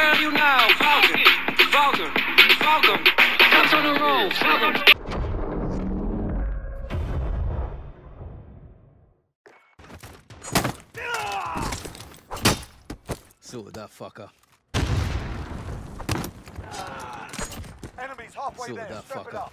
Where you now, Falcon? Falcon, Falcon, Comes on the roll, Falcon. Sorted that fucker. Enemies halfway Sorted there. that Step it fucker. up.